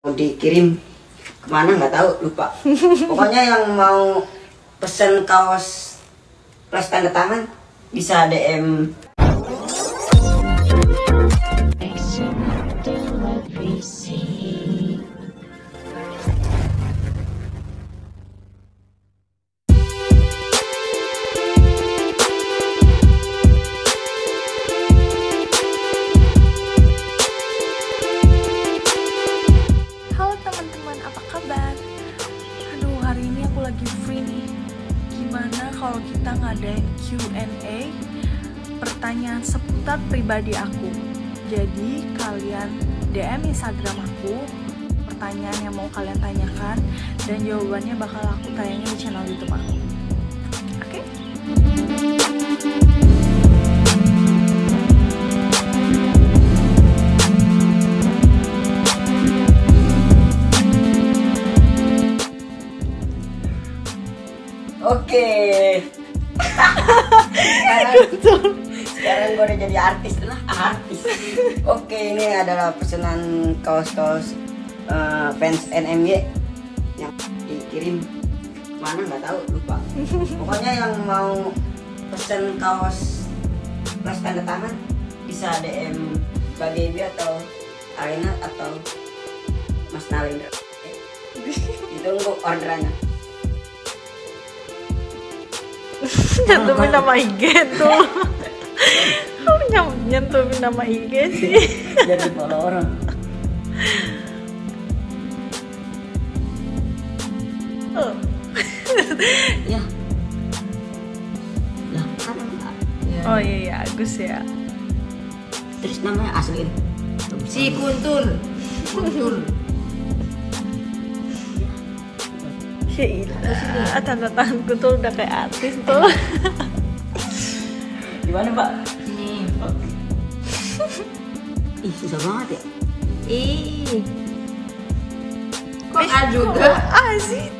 mau dikirim ke mana nggak tahu lupa. Pokoknya yang mau pesen kaos plus tanda tangan bisa DM aku lagi free nih. Gimana kalau kita ngadain Q&A pertanyaan seputar pribadi aku? Jadi, kalian DM Instagram aku pertanyaan yang mau kalian tanyakan dan jawabannya bakal aku tayangin di channel YouTube aku. Oke. Sekarang, sekarang gue udah jadi artis lah artis. Oke ini adalah pesanan kaos-kaos eh, fans NMY yang dikirim. Ke mana nggak tahu lupa. Pokoknya yang mau pesen kaos plus tanda tangan bisa DM Mbak Gaby atau Arena atau Mas Nalindra ditunggu orderannya Nyentuhin nama IG tuh. Nyentuhin nama IG sih. jadi follow orang Oh. ya lah kan ya. Oh iya iya Agus ya. terus namanya asli Si Kuntul. Kuntul. Ya ilah, tanda tanganku tuh udah kayak artis tuh. gimana pak Nih. ih susah banget ya Ih. Kok A juga? Ah sih.